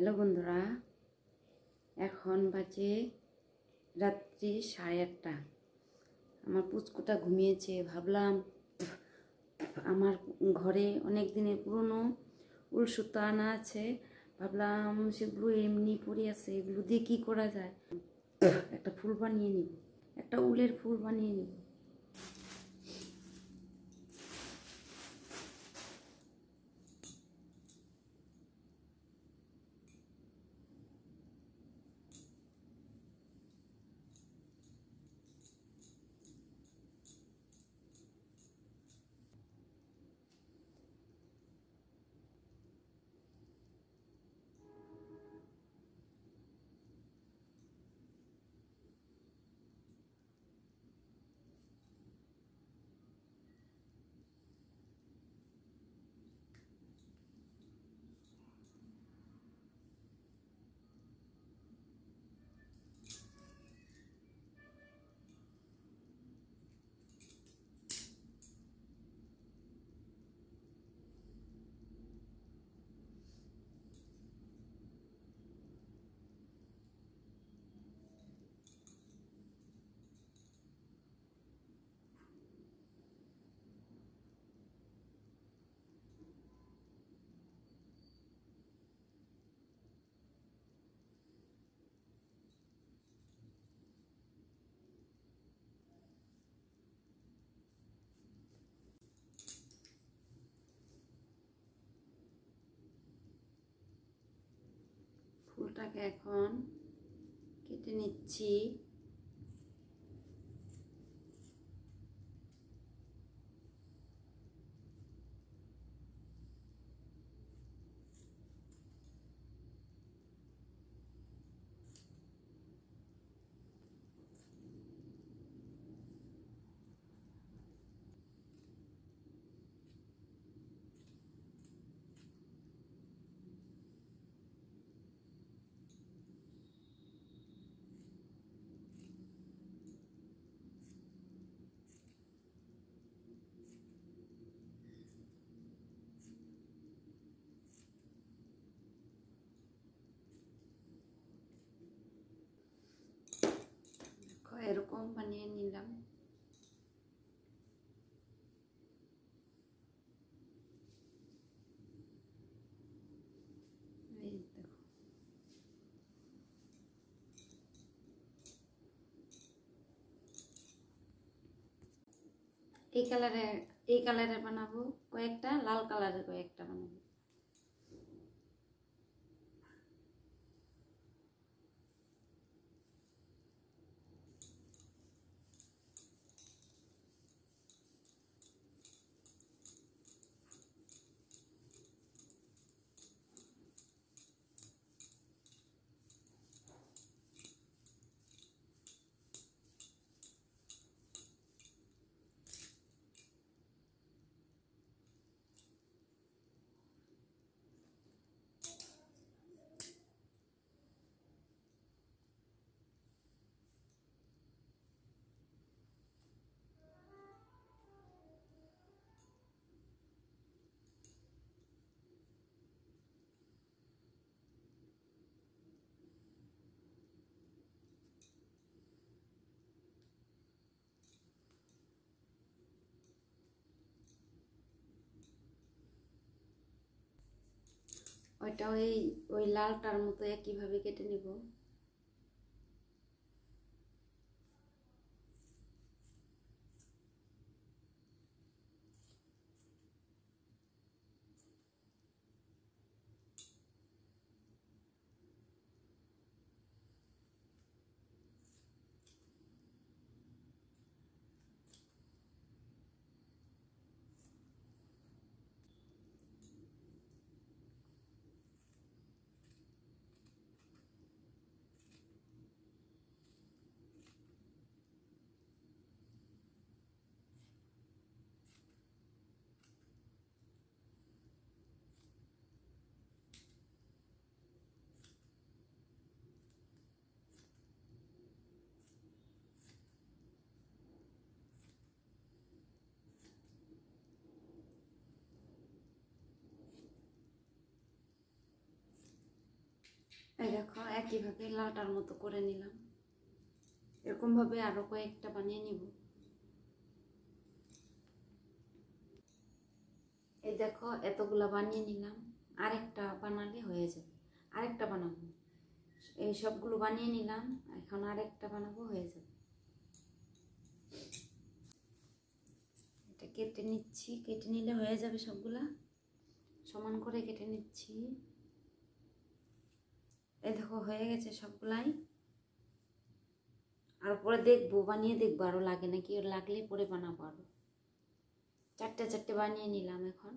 Hello বন্ধুরা, এখন বাজে রাত্রি সাড়ে আটটা। আমার পুচকুটা ঘুমিয়েছে, ভাবলাম আমার ঘরে অনেক দিনের পুরনো উল সুতো আনা আছে, ভাবলাম সেগুলো এমনি পড়ে আছে, এগুলো দিয়ে কী করা যায়? একটা ফুল বানিয়ে নিব, একটা উলের ফুল বানিয়ে নিব। ফুলটাকে এখন কেটে নিচ্ছি। এরকম বানিয়ে নিলাম এই কালারে এই কালারে বানাবো কয়েকটা লাল কালারের কয়েকটা বানাবো। ওইটা ওই ওই লালটার মতো একইভাবে কেটে নিব। এই দেখো, একইভাবে লাটার মতো করে নিলাম। এরকমভাবে আরও কয়েকটা বানিয়ে নিব। এই দেখো, এতগুলা বানিয়ে নিলাম। আরেকটা বানালে হয়ে যাবে। আরেকটা বানাবো। এই সবগুলো বানিয়ে নিলাম। এখন আরেকটা বানাবো, হয়ে যাবে। এটা কেটে নিচ্ছি। কেটে নিলে হয়ে যাবে সবগুলা। সমান করে কেটে নিচ্ছি। এই দেখো, হয়ে গেছে সবগুলাই আর পরে দেখব, বানিয়ে দেখব আরও লাগে নাকি, ওর লাগলে পরে বানাবো আরও চারটে চারটে বানিয়ে নিলাম এখন।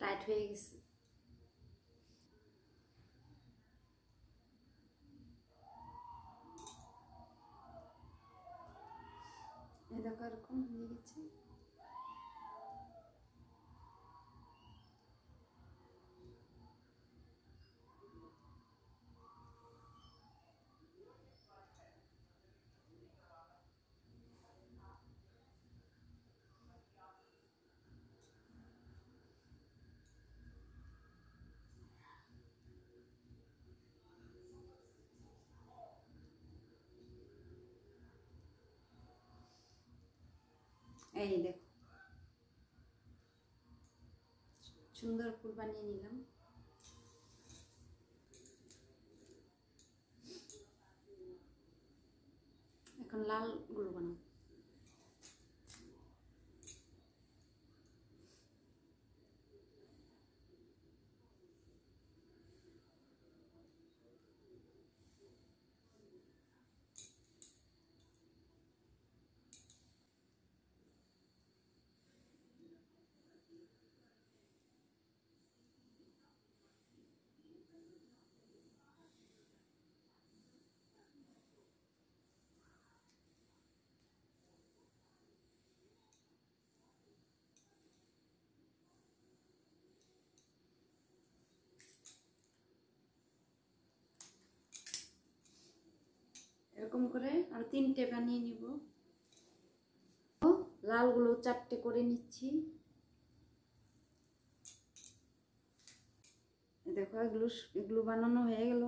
টাইট হয়ে গেছে এরকম হয়ে গেছে এই দেখো। সুন্দর ফুল বানিয়ে নিলাম। এখন লালগুলো বানাবো। এরকম করে আর তিনটে বানিয়ে নিব। লালগুলো চারটে করে নিচ্ছি। দেখো, এগুলো এগুলো বানানো হয়ে গেল।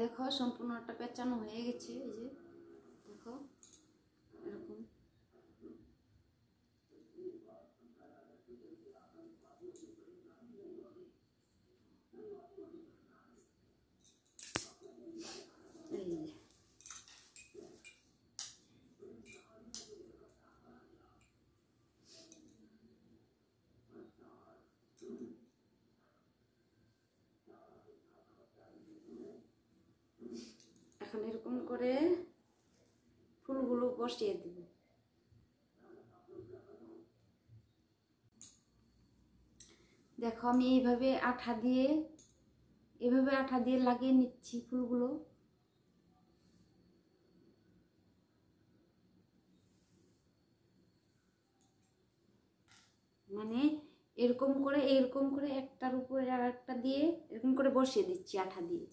দেখো, সম্পূর্ণটা পেঁচানো হয়ে গেছে, এই যে। দেখো এরকম এই যে। এখন এরকম করে ফুলগুলো বসিয়ে দিব। দেখো, আমি এইভাবে আঠা দিয়ে, এভাবে আঠা দিয়ে লাগিয়ে নিচ্ছি ফুলগুলো। মানে এরকম করে এরকম করে একটার উপরে আর একটা দিয়ে এরকম করে বসিয়ে দিচ্ছি আঠা দিয়ে।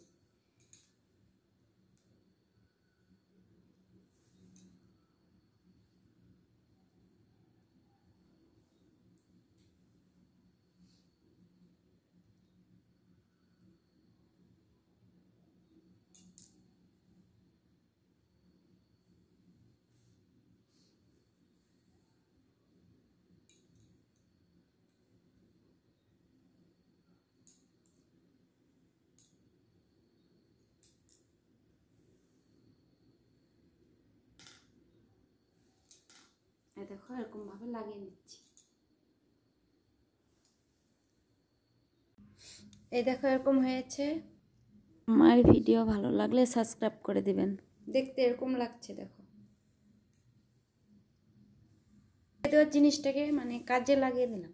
এই দেখো এরকম ভাবে লাগিয়ে নিচ্ছি। এই দেখো এরকম হয়েছে। আমার ভিডিও ভালো লাগলে সাবস্ক্রাইব করে দিবেন। দেখতে এরকম লাগছে দেখো। দেওয়ার জিনিসটাকে মানে কাজে লাগিয়ে দিলাম।